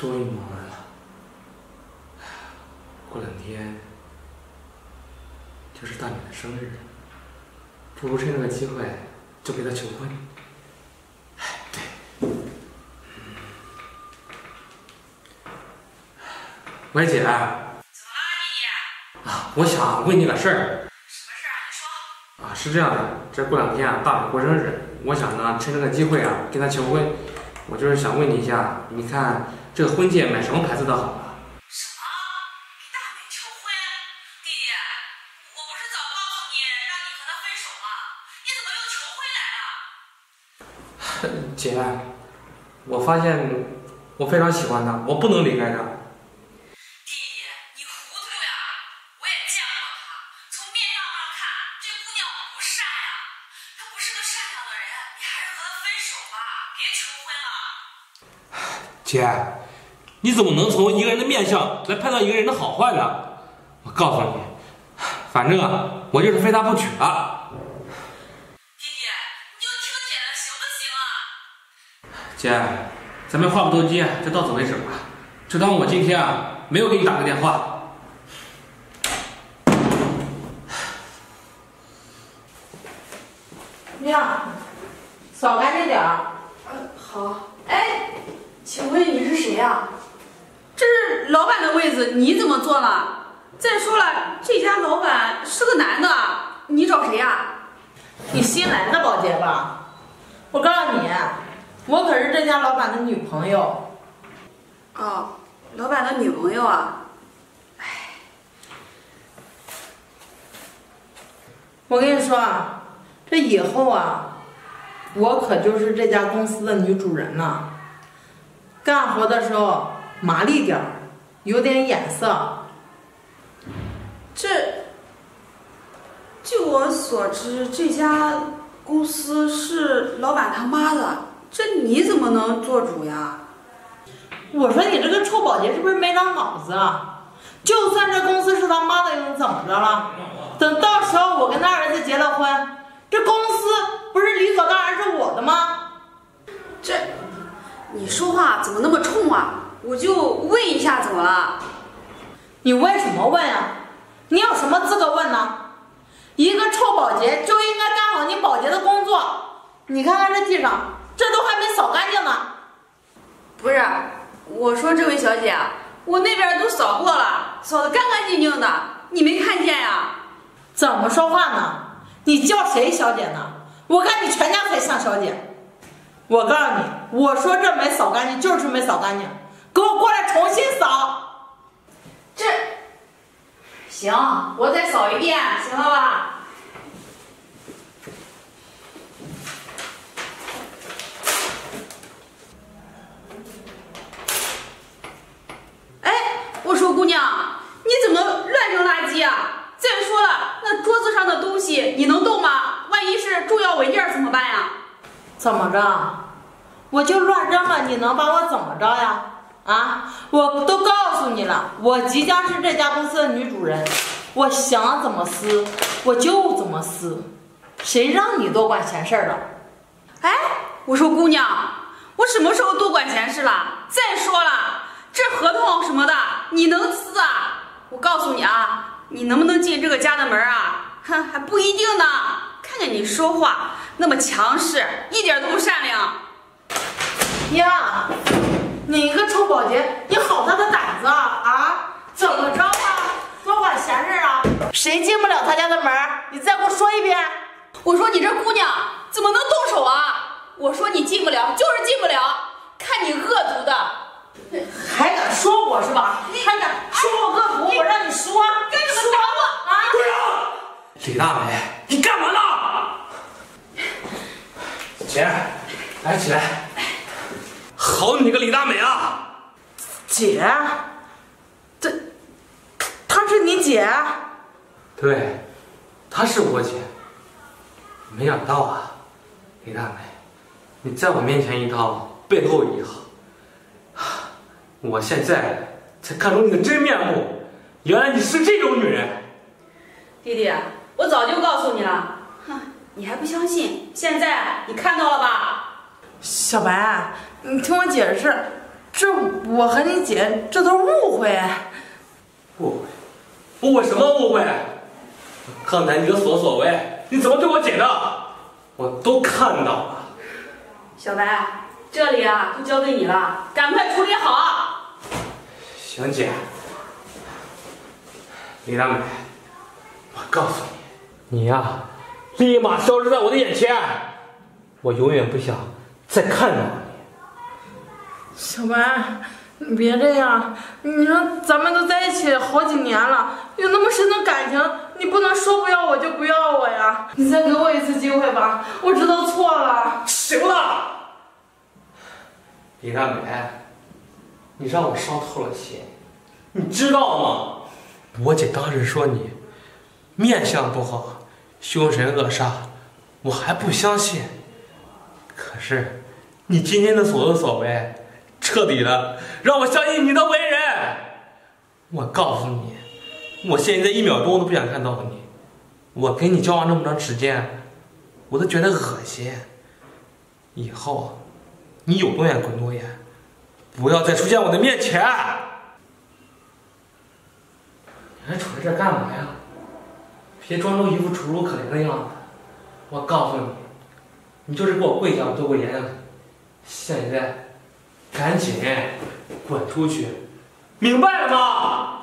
终于忙完了，过两天就是大美的生日了，不如趁这个机会就给她求婚。哎，对，喂，姐。怎么了，弟弟？啊，我想问你个事儿。什么事啊？你说。啊，是这样的，这过两天啊，大美过生日，我想呢，趁这个机会啊，跟她求婚。我就是想问你一下，你看这个婚戒买什么牌子的好啊？什么？给大美求婚？弟弟，我不是早告诉你让你和他分手吗？你怎么又求婚来了？姐，我发现我非常喜欢她，我不能离开她。弟弟，你糊涂呀！我也见过她，从面相上看，这姑娘不善呀。她不是个善良的人，你还是和她分手吧，别求婚了。姐，你怎么能从一个人的面相来判断一个人的好坏呢？我告诉你，反正啊，我就是非他不娶了。弟弟，你就听姐的，行不行啊？姐，咱们话不投机，就到此为止吧。就当我今天啊没有给你打个电话。娘，扫干净点儿。好，哎，请问你是谁呀、这是老板的位子，你怎么坐了？再说了，这家老板是个男的，你找谁呀？你新来的保洁吧？我告诉你，我可是这家老板的女朋友。哦，老板的女朋友啊。我跟你说啊，这以后啊，我可就是这家公司的女主人了。干活的时候麻利点儿，有点眼色。这，据我所知，这家公司是老板他妈的，这你怎么能做主呀？我说你这个臭保洁是不是没长脑子啊？就算这公司是他妈的，又能怎么着了？等到时候我跟他儿子结了婚，这公司不是理所当然是我的吗？这，你说话怎么那么冲啊？我就问一下，怎么了？你问什么问啊？你有什么资格问呢？一个臭保洁就应该干好你保洁的工作。你看看这地上，这都还没扫干净呢。不是，我说这位小姐，我那边都扫过了，扫得干干净净的，你没看见呀？怎么说话呢？你叫谁小姐呢？我看你全家才像小姐。我告诉你，我说这没扫干净就是没扫干净，重新扫。这，行，我再扫一遍，行了吧？哎，我说姑娘，你怎么乱扔垃圾啊？再说了，那桌子上的东西你能动吗？万一是重要文件怎么办呀？怎么着？我就乱扔了，你能把我怎么着呀？啊！我都告诉你了，我即将是这家公司的女主人，我想怎么撕我就怎么撕，谁让你多管闲事了？哎，我说姑娘，我什么时候多管闲事了？再说了，这合同什么的你能撕啊？我告诉你啊，你能不能进这个家的门啊？哼，还不一定呢。看见你说话那么强势，一点都不善良。呀，你一个臭保洁，你好大的胆子啊！啊，怎么着啊？多管闲事啊？谁进不了他家的门儿？你再给我说一遍。我说你这姑娘怎么能动手啊？我说你进不了，就是进不了，看你恶毒的。还敢说我是吧？还敢说我恶毒？我让你说，说打我啊！对啊，李大美，你干嘛呢？姐，来起来！好你个李大美啊！姐，这她是你姐？对，她是我姐。没想到啊，李大美，你在我面前一套，背后一套。我现在才看出你的真面目，原来你是这种女人。弟弟，我早就告诉你了，哼，你还不相信？现在你看到了吧？小白，你听我解释，这我和你姐这都是误会。误会？误会什么误会？刚才你的所作所为，你怎么对我姐的，我都看到了。小白，这里啊就交给你了，赶快处理好。行姐，李大美，我告诉你，你呀，立马消失在我的眼前，我永远不想再看到你。小白，你别这样。你说咱们都在一起好几年了，有那么深的感情，你不能说不要我就不要我呀！你再给我一次机会吧，我知道错了。行了，李大美，你让我伤透了心，你知道吗？我姐当时说你面相不好，凶神恶煞，我还不相信。可是你今天的所作所为，彻底的让我相信你的为人。我告诉你，我现在一秒钟都不想看到你。我跟你交往这么长时间，我都觉得恶心。以后你有多远滚多远，不要再出现我的面前。你还杵在这干嘛呀？别装出一副楚楚可怜的样子。我告诉你，你就是给我跪下，我都会原谅你。现在赶紧滚出去，明白了吗？